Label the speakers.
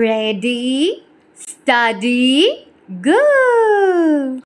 Speaker 1: Ready, study, go!